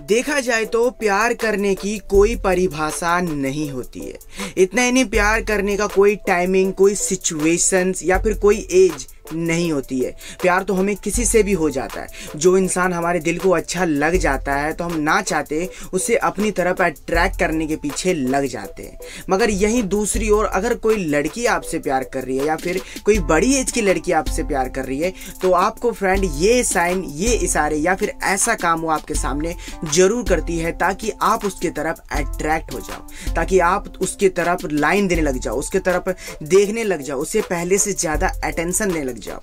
देखा जाए तो प्यार करने की कोई परिभाषा नहीं होती है। इतना ही नहीं प्यार करने का कोई टाइमिंग कोई सिचुएशंस या फिर कोई एज नहीं होती है। प्यार तो हमें किसी से भी हो जाता है। जो इंसान हमारे दिल को अच्छा लग जाता है तो हम ना चाहते उसे अपनी तरफ़ अट्रैक्ट करने के पीछे लग जाते हैं। मगर यहीं दूसरी ओर अगर कोई लड़की आपसे प्यार कर रही है या फिर कोई बड़ी एज की लड़की आपसे प्यार कर रही है तो आपको फ्रेंड ये साइन ये इशारे या फिर ऐसा काम वो आपके सामने ज़रूर करती है ताकि आप उसके तरफ़ अट्रैक्ट हो जाओ। ताकि आप उसके तरफ़ लाइन देने लग जाओ, उसके तरफ़ देखने लग जाओ, उसे पहले से ज़्यादा अटेंशन देने लग जाओ।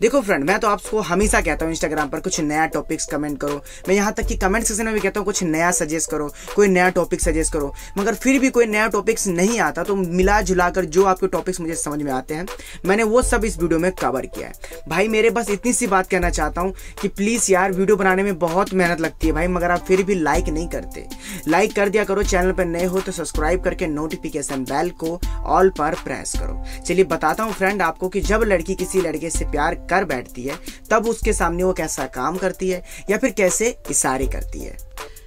देखो फ्रेंड मैं तो आपको हमेशा कहता हूँ इंस्टाग्राम पर कुछ नया टॉपिक्स कमेंट करो। मैं यहाँ तक कि कमेंट सेक्शन में भी कहता हूँ कुछ नया सजेस्ट करो, कोई नया टॉपिक सजेस्ट करो। मगर फिर भी कोई नया टॉपिक्स नहीं आता तो मिला जुला कर जो आपके टॉपिक्स मुझे समझ में आते हैं, मैंने वो सब इस वीडियो में कवर किया है। भाई, मेरे बस इतनी सी बात कहना चाहता हूँ कि प्लीज़ यार वीडियो बनाने में बहुत मेहनत लगती है भाई, मगर आप फिर भी लाइक नहीं करते। लाइक कर दिया करो चैनल पर नए हो तो सब्सक्राइब करके नोटिफिकेशन बेल को ऑल पर प्रेस करो। चलिए बताता हूँ फ्रेंड आपको कि जब लड़की किसी लड़के से प्यार कर बैठती है, तब उसके सामने वो कैसा काम करती है या फिर कैसे इशारे करती है।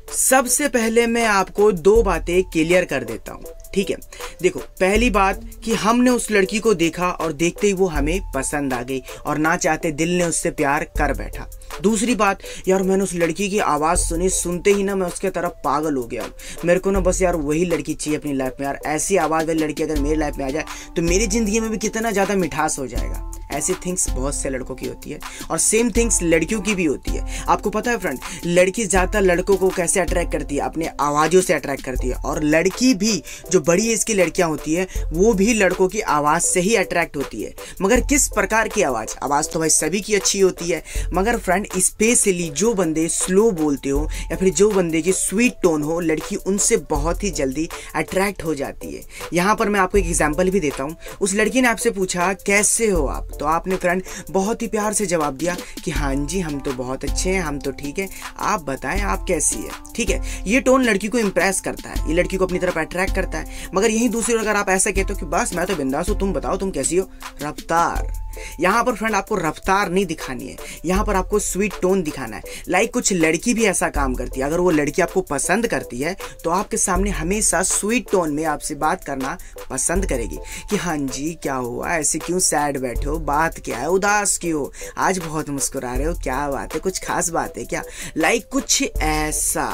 सबसे पहले मैं आपको दो बातें क्लियर कर देता हूँ, ठीक है? देखो, पहली बात कि हमने उस लड़की को देखा और देखते ही वो हमें पसंद आ गई और ना चाहते दिल ने उससे प्यार कर बैठा। दूसरी बात, यार मैंने उस लड़की की आवाज़ सुनी, सुनते ही ना मैं उसके तरफ़ पागल हो गया। मेरे को ना बस यार वही लड़की चाहिए अपनी लाइफ में। यार ऐसी आवाज़ वाली लड़की अगर मेरी लाइफ में आ जाए तो मेरी ज़िंदगी में भी कितना ज़्यादा मिठास हो जाएगा। ऐसी थिंग्स बहुत से लड़कों की होती है और सेम थिंग्स लड़कियों की भी होती है। आपको पता है फ्रेंड लड़की ज़्यादातर लड़कों को कैसे अट्रैक्ट करती है? अपने आवाज़ों से अट्रैक्ट करती है और लड़की भी, जो बड़ी एज की लड़कियाँ होती है, वो भी लड़कों की आवाज़ से ही अट्रैक्ट होती है। मगर किस प्रकार की आवाज़? आवाज़ तो भाई सभी की अच्छी होती है। मगर फ्रेंड स्पेशली जो बंदे स्लो बोलते हो या फिर जो बंदे की स्वीट टोन हो, लड़की उनसे बहुत ही जल्दी अट्रैक्ट हो जाती है। यहाँ पर मैं आपको एक एग्ज़ाम्पल भी देता हूँ। उस लड़की ने आपसे पूछा, कैसे हो आप? तो आपने फ्रेंड बहुत ही प्यार से जवाब दिया कि हाँ जी, हम तो बहुत अच्छे हैं, हम तो ठीक है। आप बताएँ, आप कैसी है? ठीक है, ये टोन लड़की को इम्प्रेस करता है। ये लड़की को अपनी तरफ़ अट्रैक्ट करता है। मगर यही दूसरी ओर अगर आप ऐसा कहते हो कि बस मैं तो बिंदास हूँ, तुम बताओ तुम कैसी हो? रफ्तार। यहाँ पर फ्रेंड आपको रफ्तार नहीं दिखानी है। यहाँ पर आपको स्वीट टोन दिखाना है। लाइक कुछ लड़की भी ऐसा काम करती है। अगर वो लड़की आपको पसंद करती है तो आपके सामने हमेशा स्वीट टोन में आपसे बात करना पसंद करेगी। कि हाँ जी, क्या हुआ? ऐसे क्यों सैड बैठे हो? बात क्या है? उदास क्यों आज बहुत मुस्कुरा रहे हो? क्या बात है? कुछ खास बात है क्या? लाइक कुछ ऐसा।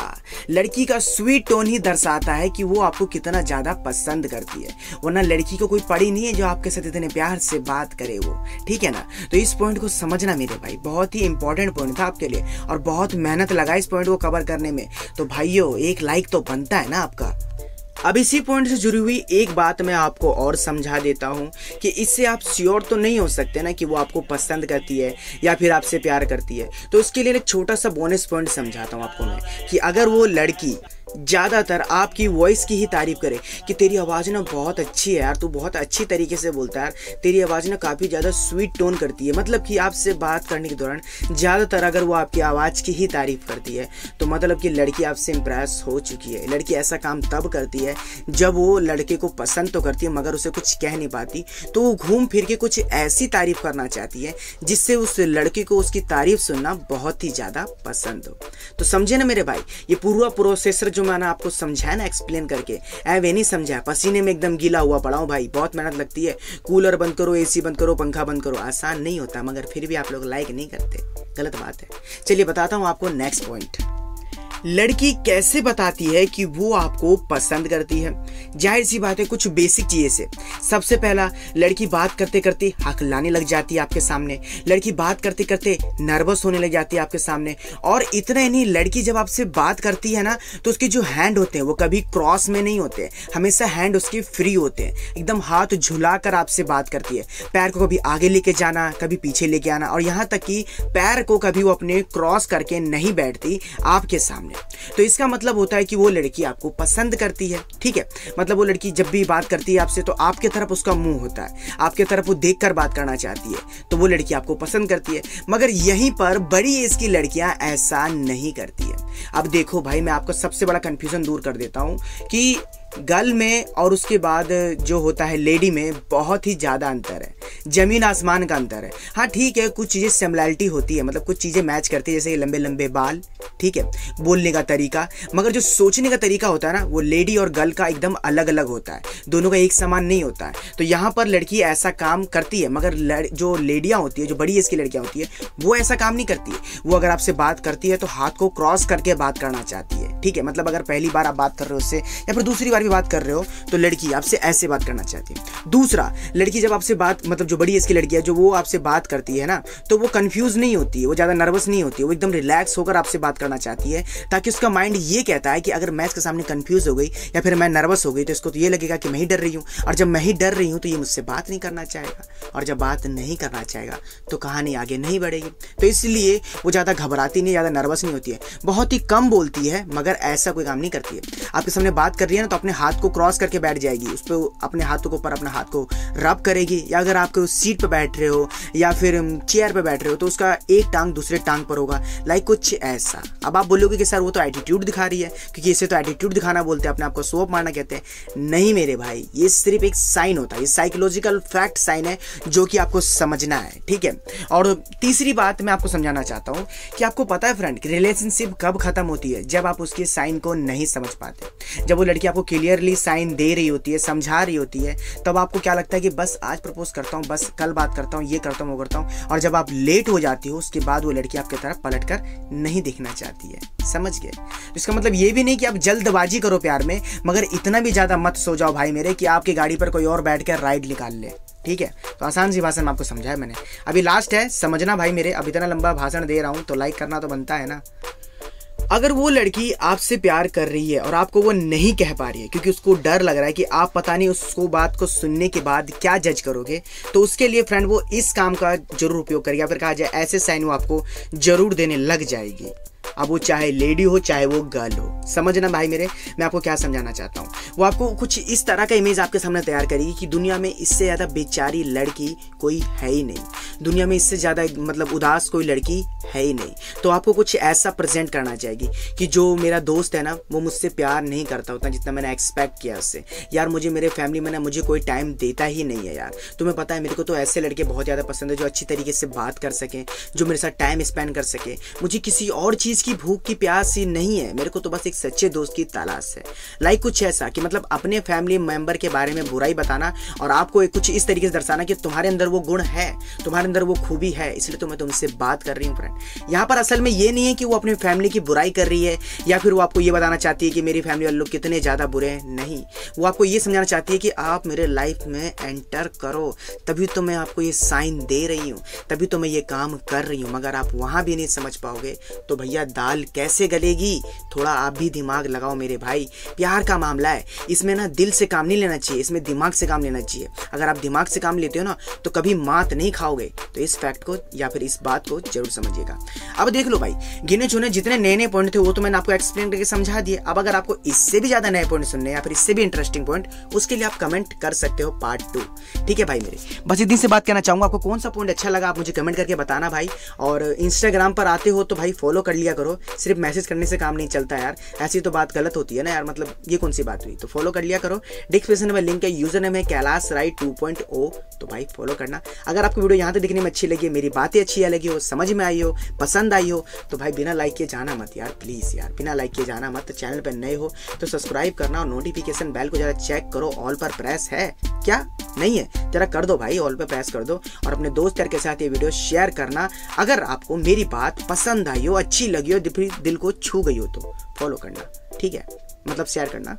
लड़की का स्वीट टोन ही दर्शाता है कि वो आपको कितना ज़्यादा पसंद करती है। वरना लड़की को कोई पड़ी नहीं है जो आपके साथ इतने प्यार से बात करे वो। ठीक है ना? तो इस पॉइंट को समझना मेरे भाई, बहुत ही इंपॉर्टेंट पॉइंट था आपके लिए और बहुत मेहनत लगा इस पॉइंट को कवर करने में। तो भाइयों, एक लाइक तो बनता है ना आपका। अब इसी पॉइंट से जुड़ी हुई एक बात मैं आपको और समझा देता हूँ कि इससे आप श्योर तो नहीं हो सकते ना कि वो आपको पसंद करती है या फिर आपसे प्यार करती है। तो उसके लिए एक छोटा सा बोनस पॉइंट समझाता हूँ आपको मैं कि अगर वो लड़की ज़्यादातर आपकी वॉइस की ही तारीफ़ करे कि तेरी आवाज़ ना बहुत अच्छी है यार, तू बहुत अच्छी तरीके से बोलता है। यार तेरी आवाज़ ना काफ़ी ज़्यादा स्वीट टोन करती है। मतलब कि आपसे बात करने के दौरान ज़्यादातर अगर वो आपकी आवाज़ की ही तारीफ़ करती है तो मतलब कि लड़की आपसे इम्प्रेस हो चुकी है। लड़की ऐसा काम तब करती है जब वो लड़के को पसंद तो करती है, मगर उसे कुछ कह नहीं पाती। तो वो घूम फिर के कुछ ऐसी तारीफ़ करना चाहती है, जिससे उस लड़के को उसकी तारीफ़ सुनना बहुत ही ज़्यादा पसंद हो। तो समझे ना मेरे भाई, ये पूरा प्रोसेसर जो मैंने आपको समझाया ना एक्सप्लेन करके, ऐ वे नहीं समझाया। पसीने में एकदम गीला हुआ, पड़ा हूँ भाई। बहुत मेहनत लगती है। कूलर बंद करो एसी बंद करो, पंखा बंद करो। आसान नहीं होता, मगर फिर भी आप लोग लाइक नहीं करते। गलत बात है। चलिए बताता हूँ आपको नेक्स्ट पॉइंट लड़की कैसे बताती है कि वो आपको पसंद करती है? ज़ाहिर सी बात है, कुछ बेसिक चीज़ें से। सबसे पहला, लड़की बात करते करते हक लाने लग जाती है आपके सामने। लड़की बात करते करते नर्वस होने लग जाती है आपके सामने। और इतना ही नहीं, लड़की जब आपसे बात करती है ना तो उसके जो हैंड होते हैं, वो कभी क्रॉस में नहीं होते। हमेशा हैंड उसके फ्री होते हैं। एकदम हाथ झुला कर आपसे बात करती है। पैर को कभी आगे लेके जाना, कभी पीछे लेके आना। और यहाँ तक कि पैर को कभी वो अपने क्रॉस करके नहीं बैठती आपके सामने। सामने। तो इसका मतलब होता है कि वो लड़की आपको पसंद करती है, ठीक है? मतलब वो लड़की जब भी बात करती है आपसे तो आपके तरफ़ उसका मुँह होता है। आपके तरफ़ वो देख कर बात करना चाहती है तो वो लड़की आपको पसंद करती है। मगर यहीं पर बड़ी एज की लड़कियाँ ऐसा नहीं करती है। अब देखो भाई, मैं आपका सबसे बड़ा कंफ्यूजन दूर कर देता हूँ कि गर्ल में और उसके बाद जो होता है लेडी में बहुत ही ज़्यादा अंतर है। ज़मीन आसमान का अंतर है। हाँ ठीक है, कुछ चीज़ें सिमिलैरिटी होती है मतलब कुछ चीज़ें मैच करती है, जैसे लंबे लंबे बाल, ठीक है, बोलने का तरीका। मगर जो सोचने का तरीका होता है ना, वो लेडी और गर्ल का एकदम अलग अलग होता है। दोनों का एक समान नहीं होता है। तो यहाँ पर लड़की ऐसा काम करती है, मगर जो लेडियाँ होती है, जो बड़ी एज की लड़कियाँ होती है, वो ऐसा काम नहीं करती है। वो अगर आपसे बात करती है तो हाथ को क्रॉस करके बात करना चाहती है, ठीक है। मतलब अगर पहली बार आप बात कर रहे हो उससे, या फिर दूसरी बार भी बात कर रहे हो तो लड़की आपसे ऐसे बात करना चाहती है। दूसरा, लड़की जब आपसे बात मतलब जो बड़ी एज की लड़की है, जो वो आपसे बात करती है ना तो वो कंफ्यूज नहीं होती है वो ज़्यादा नर्वस नहीं होती, वो एकदम रिलैक्स होकर आपसे बात करना चाहती है, ताकि उसका माइंड ये कहता है कि अगर मैं इसके सामने कन्फ्यूज़ हो गई, या फिर मैं नर्वस हो गई तो इसको तो ये लगेगा कि मैं ही डर रही हूँ, और जब मैं ही डर रही हूँ तो ये मुझसे बात नहीं करना चाहेगा, और जब बात नहीं करना चाहेगा तो कहानी आगे नहीं बढ़ेगी। तो इसलिए वो ज़्यादा घबराती नहीं, ज़्यादा नर्वस नहीं होती है, बहुत ही कम बोलती है, मगर ऐसा कोई काम नहीं करती है। आपके सामने बात कर रही है ना तो अपने हाथ को क्रॉस करके बैठ जाएगी, उस पर अपने हाथों के ऊपर अपने हाथ को रब करेगी, या अगर आप सीट पर बैठ रहे हो या फिर चेयर पर बैठ रहे हो तो उसका एक टांग दूसरे टांग पर होगा। लाइक कुछ ऐसा। अब आप बोलोगे कि सर वो तो एटीट्यूड दिखा रही है, क्योंकि इसे तो एटीट्यूड दिखाना बोलते हैं, अपने आप को सोप मारना कहते हैं। नहीं मेरे भाई, ये सिर्फ़ एक साइन होता है। ये साइकोलॉजिकल फैक्ट साइन है जो कि आपको समझना है, ठीक है? और तीसरी बात मैं आपको समझाना चाहता हूँ कि आपको पता है फ्रेंड कि रिलेशनशिप कब खत्म होती है? जब आप उसके साइन को नहीं समझ पाते। जब वो लड़की आपको क्लियरली साइन दे रही होती है, समझा रही होती है, तब आपको क्या लगता है कि बस आज प्रपोज करता हूँ, बस कल बात करता हूँ, ये करता हूँ, वो करता हूँ, और जब आप लेट हो जाती हो, उसके बाद वो लड़की आपकी तरफ़ पलट कर नहीं देखना चाहती है। समझ गए? इसका मतलब ये भी नहीं कि आप जल्दबाजी करो प्यार में, मगर इतना भी ज़्यादा मत सो जाओ भाई मेरे कि आपकी गाड़ी पर कोई और बैठ कर राइड निकाल ले। ठीक है? तो आसान सी भाषा में आपको समझाया मैंने। अभी लास्ट है, समझना भाई मेरे, अब इतना लंबा भाषण दे रहा हूँ तो लाइक करना तो बनता है ना। अगर वो लड़की आपसे प्यार कर रही है और आपको वो नहीं कह पा रही है, क्योंकि उसको डर लग रहा है कि आप पता नहीं उसको बात को सुनने के बाद क्या जज करोगे तो उसके लिए फ्रेंड वो इस काम का ज़रूर उपयोग करेगा फिर कहा जाए ऐसे साइन वो आपको ज़रूर देने लग जाएगी। अब वो चाहे लेडी हो, चाहे वो गर्ल हो। समझना भाई मेरे, मैं आपको क्या समझाना चाहता हूँ? वो आपको कुछ इस तरह का इमेज आपके सामने तैयार करेगी कि दुनिया में इससे ज़्यादा बेचारी लड़की कोई है ही नहीं। दुनिया में इससे ज़्यादा मतलब उदास कोई लड़की है ही नहीं। तो आपको कुछ ऐसा प्रेजेंट करना चाहेगी कि जो मेरा दोस्त है ना, वो मुझसे प्यार नहीं करता उतना जितना मैंने एक्सपेक्ट किया उससे। यार मुझे, मेरे फैमिली में ना मुझे कोई टाइम देता ही नहीं है यार। तुम्हें पता है मेरे को तो ऐसे लड़के बहुत ज़्यादा पसंद है जो अच्छी तरीके से बात कर सकें, जो मेरे साथ टाइम स्पेंड कर सके। मुझे किसी और चीज़ की भूख की प्यास ही नहीं है। मेरे को तो बस एक सच्चे दोस्त की तलाश है। लाइक कुछ ऐसा कि मतलब अपने फैमिली मेंबर के बारे में बुराई बताना और आपको कुछ इस तरीके से दर्शाना कि तुम्हारे अंदर वो गुण है, तुम्हारे अंदर वो खूबी है। इसलिए तो मैं तुमसे बात कर रही हूँ फ्रेंड यहाँ पर असल में ये नहीं है कि वो अपनी फैमिली की बुराई कर रही है या फिर वो आपको ये बताना चाहती है कि मेरी फैमिली वाले लोग कितने ज़्यादा बुरे हैं। नहीं। वो आपको ये समझाना चाहती है कि आप मेरे लाइफ में एंटर करो। तभी तो मैं आपको ये साइन दे रही हूँ। तभी तो मैं ये काम कर रही हूँ। मगर आप वहाँ भी नहीं समझ पाओगे। तो भैया दाल कैसे गलेगी? थोड़ा आप भी दिमाग लगाओ मेरे भाई। प्यार का मामला है। इसमें ना दिल से काम नहीं लेना चाहिए। इसमें दिमाग से काम लेना चाहिए। अगर आप दिमाग से काम लेते हो ना तो कभी मात नहीं खाओगे। तो इस फैक्ट को या फिर इस बात को ज़रूर समझिएगा। अब देख लो भाई गिने चुने जितने नए नए पॉइंट थे, वो तो मैंने आपको एक्सप्लेन करके समझा दिए। अब अगर आपको इससे भी ज़्यादा नए पॉइंट सुनने या फिर इससे भी इंटरेस्टिंग पॉइंट उसके लिए आप कमेंट कर सकते हो पार्ट टू ठीक है भाई मेरे? बस इतनी से बात करना चाहूँगा। आपको कौन सा पॉइंट अच्छा लगा आप मुझे कमेंट करके बताना भाई। और इंस्टाग्राम पर आते हो तो भाई फॉलो कर लिया करो। सिर्फ़ मैसेज करने से काम नहीं चलता यार। ऐसी तो बात गलत होती है ना यार मतलब ये कौन सी बात हुई? तो फॉलो कर लिया करो। डिस्क्रिप्शन में लिंक है यूज़र नेम है Kailash right two point O तो भाई फॉलो करना। अगर आपको वीडियो यहाँ तक दिखने में अच्छी लगी मेरी बातें अच्छी लगी हो, समझ में आई हो, पसंद आई हो तो भाई बिना लाइक किए जाना मत यार प्लीज़ यार, बिना लाइक किए जाना मत चैनल पर नए हो तो सब्सक्राइब करना और नोटिफिकेशन बेल को जरा चेक करो ऑल पर प्रेस है। क्या? नहीं है। जरा कर दो भाई ऑल पे प्रेस कर दो और अपने दोस्त यार के साथ ये वीडियो शेयर करना। अगर आपको मेरी बात पसंद आई हो, अच्छी लगी हो, दिल को छू गई हो तो फॉलो करना, ठीक है? मतलब शेयर करना।